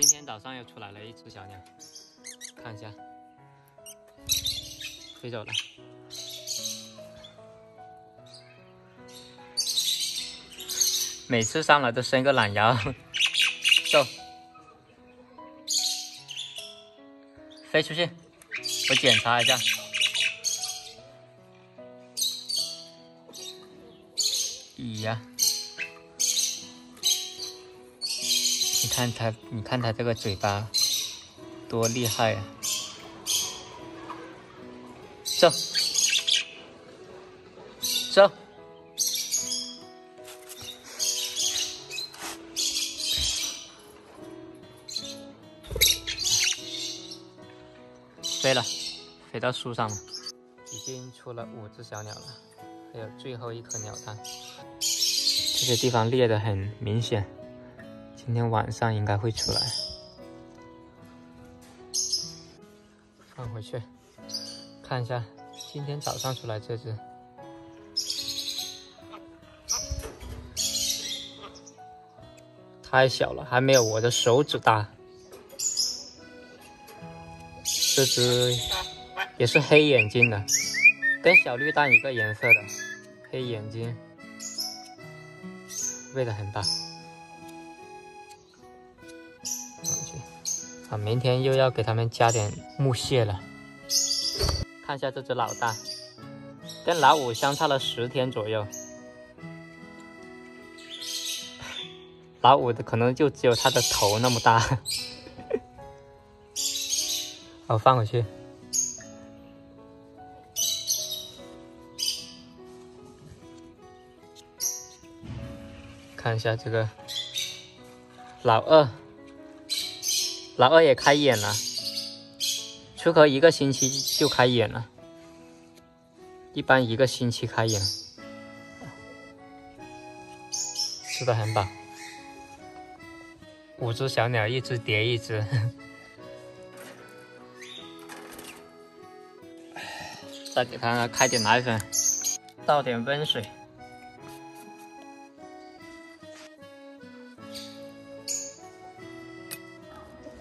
今天早上又出来了一只小鸟，看一下，飞走了。每次上来都伸个懒腰，走，飞出去，我检查一下。咦呀！看它，你看它这个嘴巴多厉害啊！走，走。飞了，飞到树上了。已经出了五只小鸟了，还有最后一颗鸟蛋。这些地方裂的很明显，今天晚上应该会出来。放回去，看一下今天早上出来这只，太小了，还没有我的手指大。这只也是黑眼睛的，跟小绿蛋一个颜色的黑眼睛，喂的很大。啊，明天又要给他们加点木屑了。看一下这只老大，跟老五相差了十天左右。老五的可能就只有它的头那么大。好，放回去。看一下这个老二，老二也开眼了，出壳一个星期就开眼了，一般一个星期开眼，吃的很饱。五只小鸟，一只叠一只。再给它开点奶粉，倒点温水。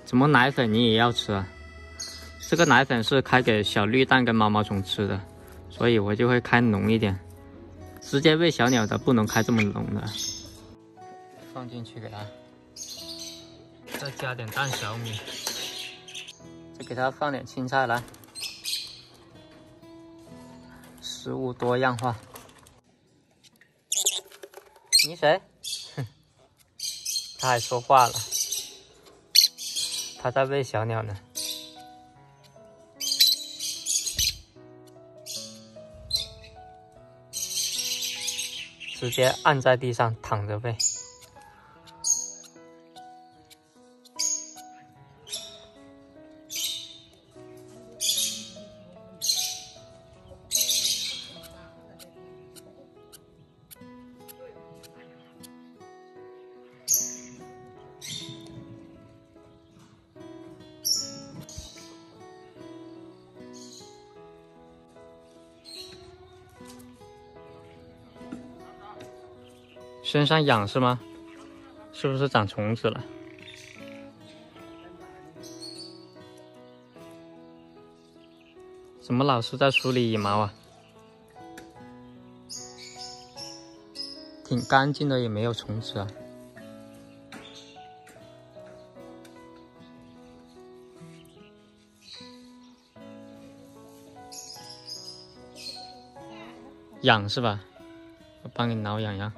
怎么奶粉你也要吃啊？这个奶粉是开给小绿蛋跟毛毛虫吃的，所以我就会开浓一点。直接喂小鸟的不能开这么浓的。放进去给它，再加点蛋小米，再给它放点青菜来。食物多样化。你谁？哼，他还说话了。他在喂小鸟呢。直接按在地上躺着喂。身上痒是吗？是不是长虫子了？怎么老是在梳理羽毛啊？挺干净的，也没有虫子啊。痒是吧？我帮你挠痒痒。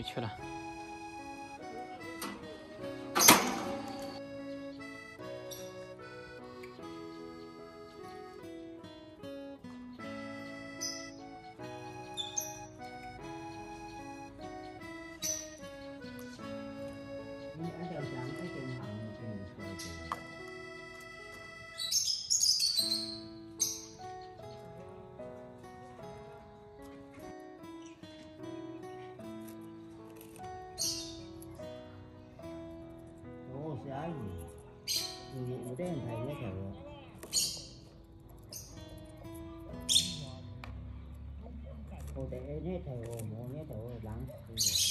回去了。阿姨，有有点太热头。我的那头，我那头冷死。